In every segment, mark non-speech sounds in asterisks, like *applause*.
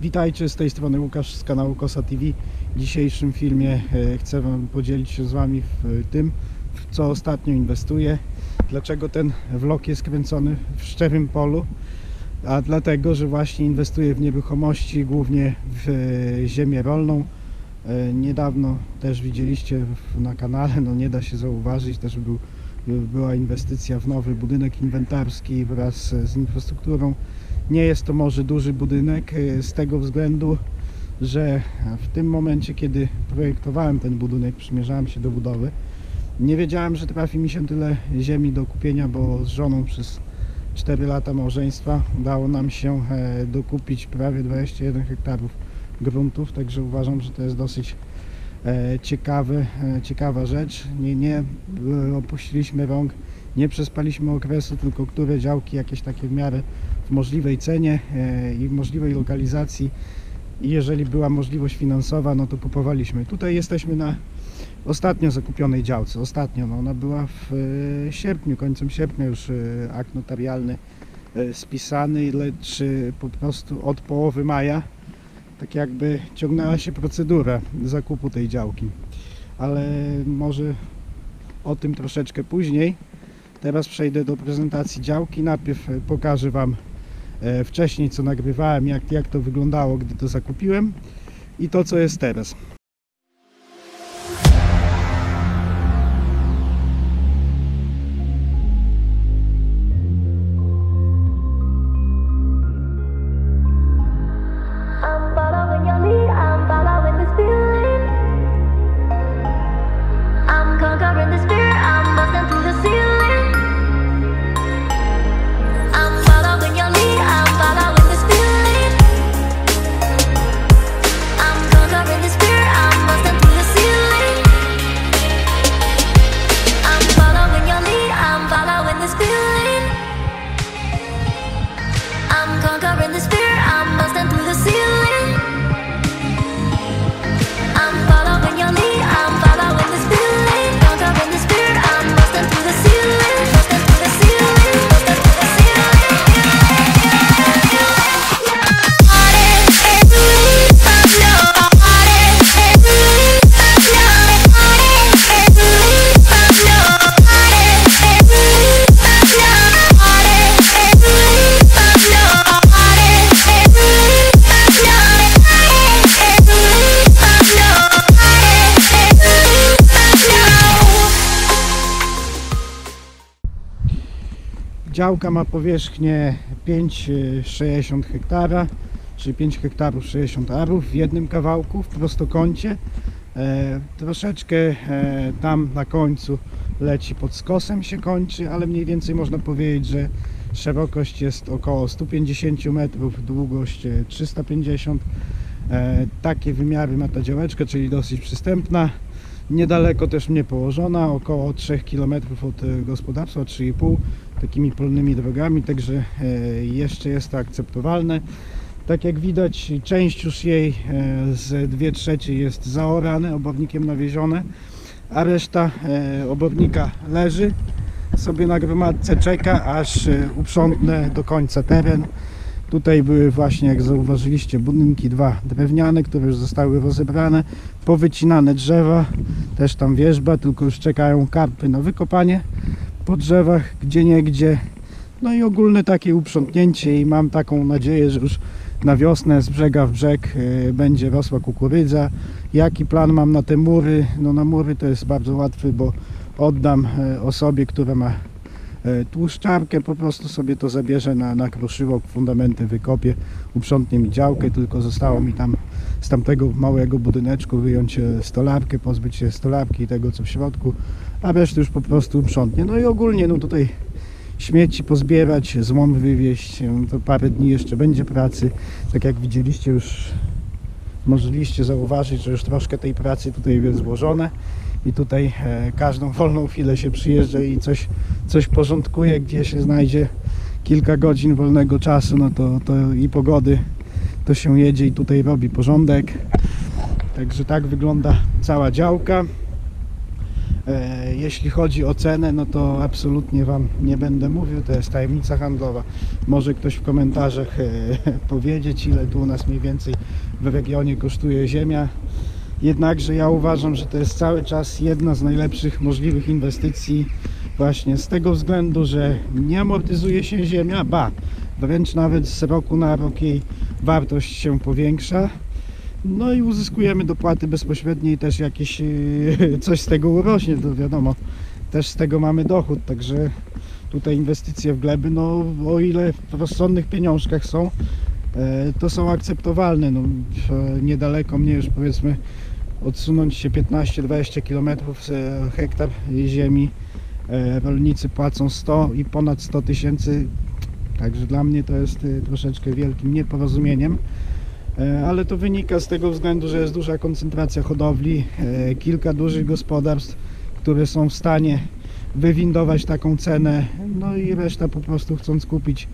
Witajcie, z tej strony Łukasz z kanału Kosa TV. W dzisiejszym filmie e, chcę Wam podzielić się z Wami w tym, w co ostatnio inwestuję. Dlaczego ten vlog jest kręcony w szczerym polu? A dlatego, że właśnie inwestuję w nieruchomości, głównie w e, ziemię rolną. E, Niedawno też widzieliście na kanale, no nie da się zauważyć, też był, była inwestycja w nowy budynek inwentarski wraz z infrastrukturą. Nie jest to może duży budynek e, z tego względu, że w tym momencie, kiedy projektowałem ten budynek, przymierzałem się do budowy, nie wiedziałem, że trafi mi się tyle ziemi do kupienia, bo z żoną przez 4 lata małżeństwa udało nam się e, dokupić prawie 21 hektarów gruntów, także uważam, że to jest dosyć ciekawy, e, ciekawa rzecz. Nie, nie e, opuściliśmy rąk, nie przespaliśmy okresu, tylko które działki jakieś takie w miarę w możliwej cenie e, i w możliwej lokalizacji i jeżeli była możliwość finansowa, no to kupowaliśmy. Tutaj jesteśmy na ostatnio zakupionej działce. Ostatnio, no ona była w e, sierpniu, końcem sierpnia już e, akt notarialny e, spisany, lecz e, po prostu od połowy maja tak jakby ciągnęła się procedura zakupu tej działki. Ale może o tym troszeczkę później. Teraz przejdę do prezentacji działki. Najpierw pokażę Wam e, wcześniej co nagrywałem, jak, jak to wyglądało, gdy to zakupiłem i to co jest teraz. Działka ma powierzchnię 5,60 hektara, czyli 5 hektarów 60 arów w jednym kawałku, w prostokącie. E, troszeczkę e, tam na końcu leci pod skosem się kończy, ale mniej więcej można powiedzieć, że szerokość jest około 150 metrów, długość e, 350. E, takie wymiary ma ta działeczka, czyli dosyć przystępna. Niedaleko też mnie położona, około 3 km od e, gospodarstwa, 3,5 takimi polnymi drogami, także e, jeszcze jest to akceptowalne. Tak jak widać, część już jej e, z 2 trzecie jest zaorane, obornikiem nawiezione, a reszta e, obornika leży sobie na gromadce, czeka aż uprzątnę do końca teren. Tutaj były właśnie, jak zauważyliście, budynki dwa drewniane, które już zostały rozebrane, powycinane drzewa, też tam wierzba, tylko już czekają karpy na wykopanie po drzewach, gdzie niegdzie. No i ogólne takie uprzątnięcie i mam taką nadzieję, że już na wiosnę z brzega w brzeg e, będzie rosła kukurydza. Jaki plan mam na te mury? No na mury to jest bardzo łatwy, bo oddam e, osobie, która ma e, tłuszczarkę, po prostu sobie to zabierze na, na kruszywo, fundamenty wykopie, uprzątnie mi działkę, tylko zostało mi tam z tamtego małego budyneczku wyjąć e, stolarkę, pozbyć się stolarki i tego co w środku, a resztę już po prostu uprzątnie. No i ogólnie no tutaj śmieci pozbierać, złom wywieźć, no to parę dni jeszcze będzie pracy, tak jak widzieliście już możliście zauważyć, że już troszkę tej pracy tutaj jest złożone i tutaj e, każdą wolną chwilę się przyjeżdża i coś, coś porządkuje, gdzie się znajdzie kilka godzin wolnego czasu, no to, to i pogody to się jedzie i tutaj robi porządek. Także tak wygląda cała działka. E, Jeśli chodzi o cenę, no to absolutnie Wam nie będę mówił, to jest tajemnica handlowa. Może ktoś w komentarzach e, *laughs* powiedzieć, ile tu u nas mniej więcej w regionie kosztuje ziemia. Jednakże ja uważam, że to jest cały czas jedna z najlepszych możliwych inwestycji właśnie z tego względu, że nie amortyzuje się ziemia, ba, wręcz nawet z roku na rok jej wartość się powiększa. No i uzyskujemy dopłaty bezpośrednie i też jakieś yy, *laughs* coś z tego urośnie, to wiadomo, też z tego mamy dochód, także tutaj inwestycje w gleby, no o ile w rozsądnych pieniążkach są, e, to są akceptowalne, no niedaleko mnie już powiedzmy odsunąć się 15-20 km e, hektar ziemi, e, rolnicy płacą 100 i ponad 100 tysięcy, także dla mnie to jest e, troszeczkę wielkim nieporozumieniem. E, ale to wynika z tego względu, że jest duża koncentracja hodowli, e, kilka dużych gospodarstw, które są w stanie wywindować taką cenę, no i reszta po prostu chcąc kupić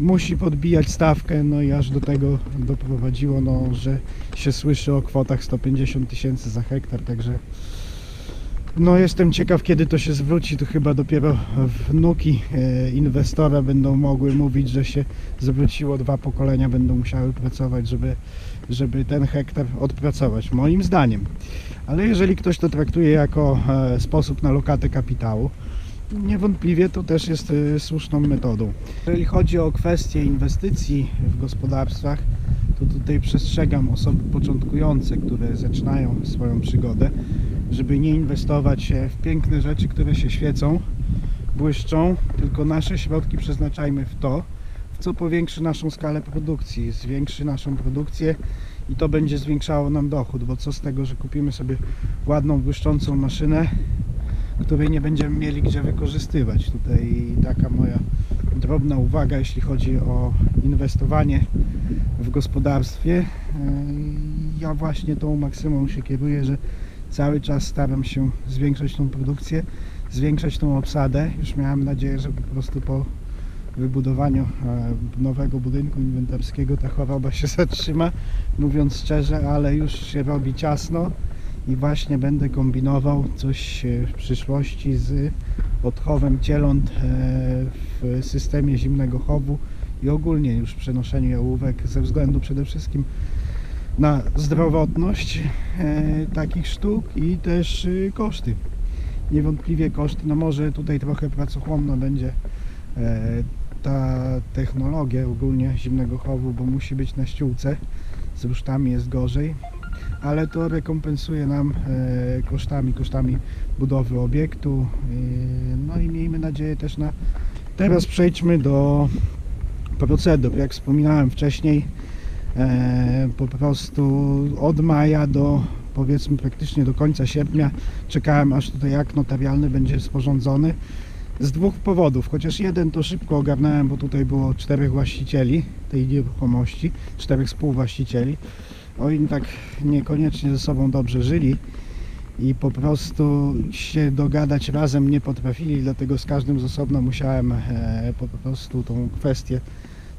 musi podbijać stawkę, no i aż do tego doprowadziło, no, że się słyszy o kwotach 150 tysięcy za hektar, także no jestem ciekaw kiedy to się zwróci, to chyba dopiero wnuki e, inwestora będą mogły mówić, że się zwróciło, dwa pokolenia będą musiały pracować, żeby, żeby ten hektar odpracować, moim zdaniem. Ale jeżeli ktoś to traktuje jako e, sposób na lokatę kapitału, niewątpliwie to też jest e, słuszną metodą. Jeżeli chodzi o kwestie inwestycji w gospodarstwach, to tutaj przestrzegam osoby początkujące, które zaczynają swoją przygodę, żeby nie inwestować e, w piękne rzeczy, które się świecą, błyszczą, tylko nasze środki przeznaczajmy w to, w co powiększy naszą skalę produkcji, zwiększy naszą produkcję i to będzie zwiększało nam dochód, bo co z tego, że kupimy sobie ładną, błyszczącą maszynę, której nie będziemy mieli gdzie wykorzystywać. Tutaj taka moja drobna uwaga, jeśli chodzi o inwestowanie w gospodarstwie. Yy, Ja właśnie tą maksymą się kieruję, że cały czas staram się zwiększać tą produkcję, zwiększać tą obsadę. Już miałem nadzieję, że po prostu po wybudowaniu e, nowego budynku inwentarskiego ta choroba się *laughs* zatrzyma, mówiąc szczerze, ale już się robi ciasno i właśnie będę kombinował coś e, w przyszłości z odchowem cieląt e, w systemie zimnego chowu i ogólnie już przenoszeniu jałówek ze względu przede wszystkim na zdrowotność e, takich sztuk i też e, koszty. Niewątpliwie koszty, no może tutaj trochę pracochłonna będzie e, ta technologia ogólnie zimnego chowu, bo musi być na ściółce, z rusztami jest gorzej, ale to rekompensuje nam kosztami, kosztami budowy obiektu, no i miejmy nadzieję też na... Teraz przejdźmy do procedur, jak wspominałem wcześniej, po prostu od maja do powiedzmy praktycznie do końca sierpnia czekałem aż tutaj akt notarialny będzie sporządzony z dwóch powodów, chociaż jeden to szybko ogarnąłem, bo tutaj było czterech właścicieli tej nieruchomości, czterech współwłaścicieli. Oni tak niekoniecznie ze sobą dobrze żyli i po prostu się dogadać razem nie potrafili, dlatego z każdym z osobna musiałem e, po prostu tą kwestię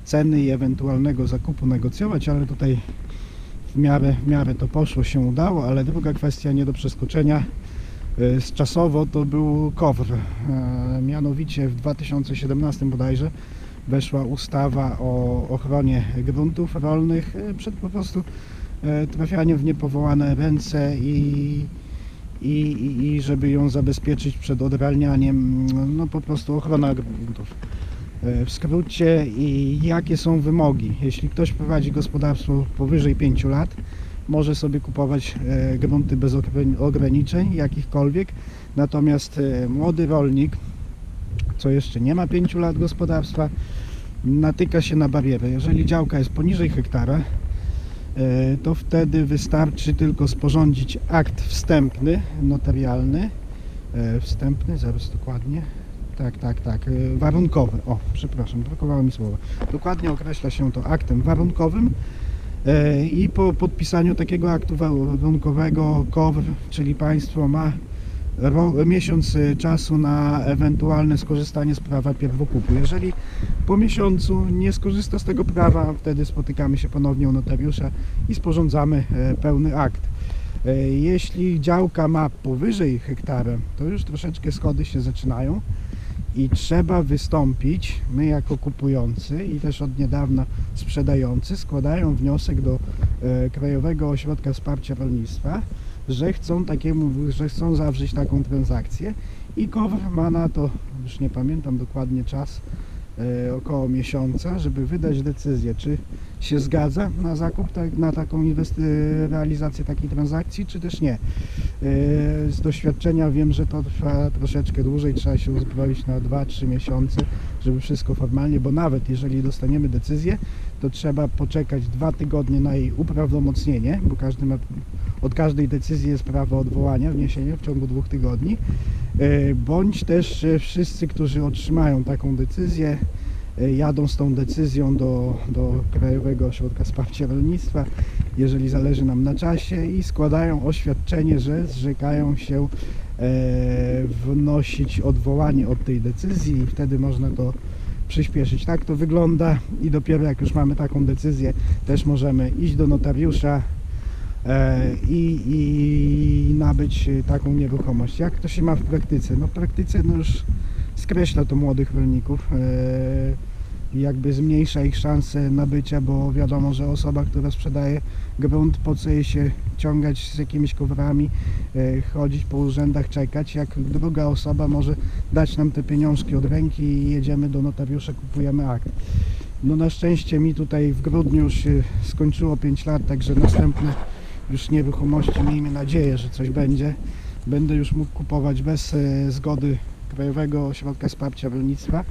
ceny i ewentualnego zakupu negocjować, ale tutaj w miarę, w miarę to poszło, się udało, ale druga kwestia nie do przeskoczenia e, z czasowo to był KOWR. E, Mianowicie w 2017 bodajże weszła ustawa o ochronie gruntów rolnych e, przed po prostu trafianiem w niepowołane ręce i, i, i żeby ją zabezpieczyć przed odralnianiem, no po prostu ochrona gruntów. E, W skrócie jakie są wymogi? Jeśli ktoś prowadzi gospodarstwo powyżej 5 lat, może sobie kupować e, grunty bez ograni- ograniczeń jakichkolwiek, natomiast e, młody rolnik, co jeszcze nie ma 5 lat gospodarstwa, natyka się na barierę. Jeżeli działka jest poniżej hektara, to wtedy wystarczy tylko sporządzić akt wstępny, notarialny, wstępny, zaraz dokładnie, tak, tak, tak, e, warunkowy, o, przepraszam, brakowało mi słowa. Dokładnie określa się to aktem warunkowym e, i po podpisaniu takiego aktu warunkowego KOWR, czyli państwo ma miesiąc e, czasu na ewentualne skorzystanie z prawa pierwokupu. Jeżeli po miesiącu nie skorzysta z tego prawa, wtedy spotykamy się ponownie u notariusza i sporządzamy pełny akt. Jeśli działka ma powyżej hektara, to już troszeczkę schody się zaczynają i trzeba wystąpić, my jako kupujący i też od niedawna sprzedający składają wniosek do e, Krajowego Ośrodka Wsparcia Rolnictwa, że chcą takiemu, że chcą zawrzeć taką transakcję. I KOWR ma na to, już nie pamiętam dokładnie czas, e, około miesiąca, żeby wydać decyzję, czy się zgadza na zakup, tak, na taką realizację takiej transakcji, czy też nie. E, Z doświadczenia wiem, że to trwa troszeczkę dłużej, trzeba się uzbroić na 2-3 miesiące, żeby wszystko formalnie, bo nawet jeżeli dostaniemy decyzję, to trzeba poczekać dwa tygodnie na jej uprawomocnienie, bo każdy ma, od każdej decyzji jest prawo odwołania, wniesienia w ciągu dwóch tygodni, E, bądź też e, wszyscy, którzy otrzymają taką decyzję, jadą z tą decyzją do, do Krajowego Ośrodka Wsparcia Rolnictwa, jeżeli zależy nam na czasie i składają oświadczenie, że zrzekają się e, wnosić odwołanie od tej decyzji i wtedy można to przyspieszyć. Tak to wygląda i dopiero jak już mamy taką decyzję, też możemy iść do notariusza e, i, i nabyć e, taką nieruchomość. Jak to się ma w praktyce? No w praktyce no już skreśla to młodych rolników. e, i jakby zmniejsza ich szanse nabycia, bo wiadomo, że osoba, która sprzedaje grunt, po co jej się ciągać z jakimiś kowrami, e, chodzić po urzędach, czekać, jak druga osoba może dać nam te pieniążki od ręki i jedziemy do notariusza, kupujemy akt. No na szczęście mi tutaj w grudniu już się skończyło 5 lat, także następne już nieruchomości, miejmy nadzieję, że coś będzie. Będę już mógł kupować bez e, zgody Krajowego Ośrodka Wsparcia Rolnictwa.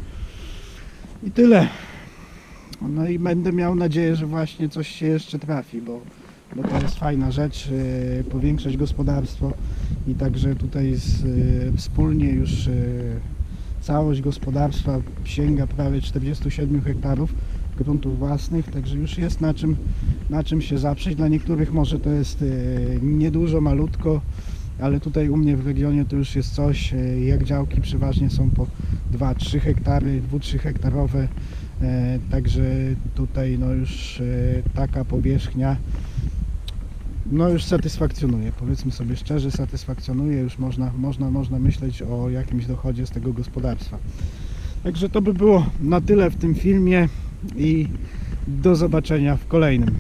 I tyle. No i będę miał nadzieję, że właśnie coś się jeszcze trafi, bo, bo to jest fajna rzecz, yy, powiększać gospodarstwo i także tutaj z, yy, wspólnie już yy, całość gospodarstwa sięga prawie 47 hektarów gruntów własnych, także już jest na czym, na czym się zaprzeć. Dla niektórych może to jest niedużo, malutko, ale tutaj u mnie w regionie to już jest coś, yy, jak działki przeważnie są po 2-3 hektary, 2-3 hektarowe, e, także tutaj no już e, taka powierzchnia no już satysfakcjonuje, powiedzmy sobie szczerze, satysfakcjonuje, już można, można, można myśleć o jakimś dochodzie z tego gospodarstwa. Także to by było na tyle w tym filmie i do zobaczenia w kolejnym.